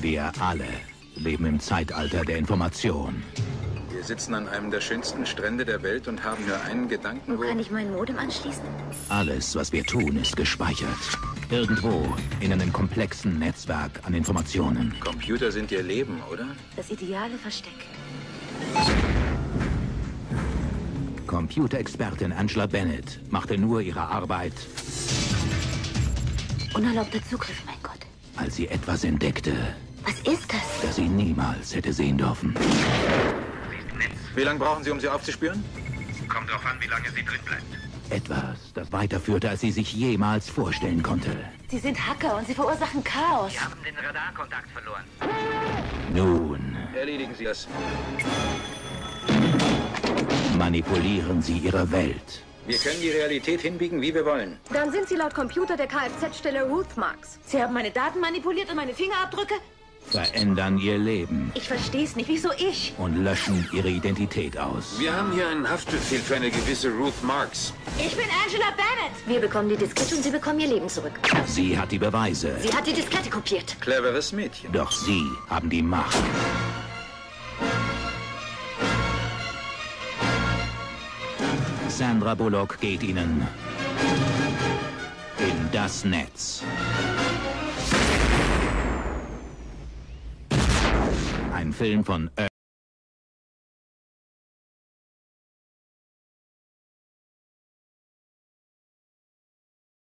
Wir alle leben im Zeitalter der Information. Wir sitzen an einem der schönsten Strände der Welt und haben nur einen Gedanken, Wo kann ich meinen Modem anschließen? Alles, was wir tun, ist gespeichert. Irgendwo in einem komplexen Netzwerk an Informationen. Computer sind ihr Leben, oder? Das ideale Versteck. Computerexpertin Angela Bennett machte nur ihre Arbeit, Unerlaubter Zugriff, mein Gott. als sie etwas entdeckte, Was ist das? das sie niemals hätte sehen dürfen. Wie lange brauchen Sie, um sie aufzuspüren? Kommt drauf an, wie lange sie drin bleibt. Etwas, das weiterführte, als sie sich jemals vorstellen konnte. Sie sind Hacker und sie verursachen Chaos. Wir haben den Radarkontakt verloren. Nun Erledigen Sie das. manipulieren sie ihre Welt. Wir können die Realität hinbiegen, wie wir wollen. Dann sind Sie laut Computer der Kfz-Stelle Ruth Marks. Sie haben meine Daten manipuliert und meine Fingerabdrücke? Verändern ihr Leben Ich versteh's nicht. Wieso ich? und löschen ihre Identität aus. Wir haben hier einen Haftbefehl für eine gewisse Ruth Marks. Ich bin Angela Bennett. Wir bekommen die Diskette und Sie bekommen Ihr Leben zurück. Sie hat die Beweise, Sie hat die Diskette kopiert. Cleveres Mädchen. doch sie haben die Macht. Sandra Bullock geht ihnen in das Netz. Ein Film von